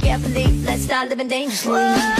carefully. Let's start living dangerously.